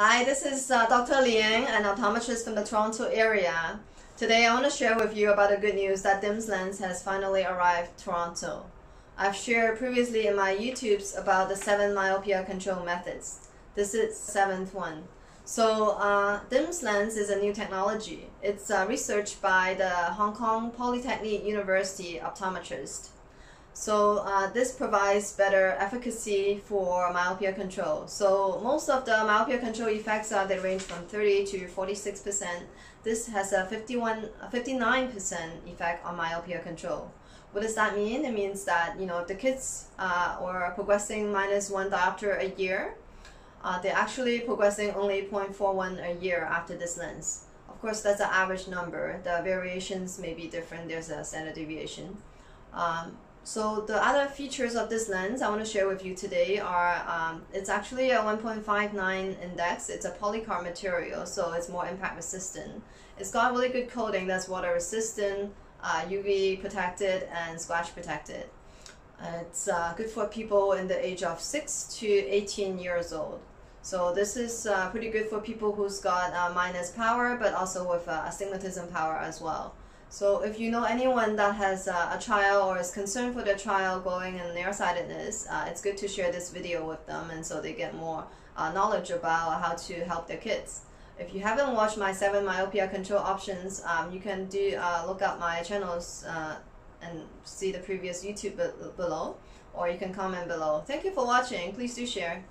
Hi, this is uh, Dr. Liang, an optometrist from the Toronto area. Today I want to share with you about the good news that DIMS lens has finally arrived Toronto. I've shared previously in my YouTubes about the seven myopia control methods. This is seventh one. So uh, DIMS lens is a new technology. It's uh, researched by the Hong Kong Polytechnic University optometrist. So uh, this provides better efficacy for myopia control. So most of the myopia control effects are they range from 30 to 46 percent. This has a 51, 59 percent effect on myopia control. What does that mean? It means that you know if the kids uh, are progressing minus one diopter a year, uh, they're actually progressing only 0.41 a year after this lens. Of course, that's an average number. The variations may be different. There's a standard deviation. Um, so the other features of this lens I want to share with you today are um, it's actually a 1.59 index. It's a polycarbonate material, so it's more impact resistant. It's got really good coating that's water resistant, uh, UV protected, and scratch protected. It's uh, good for people in the age of 6 to 18 years old. So this is uh, pretty good for people who's got uh, minus power, but also with uh, astigmatism power as well. So if you know anyone that has uh, a child or is concerned for their child going in nearsightedness, uh, it's good to share this video with them and so they get more uh, knowledge about how to help their kids. If you haven't watched my 7 myopia control options, um, you can do uh, look up my channels uh, and see the previous YouTube below or you can comment below. Thank you for watching. Please do share.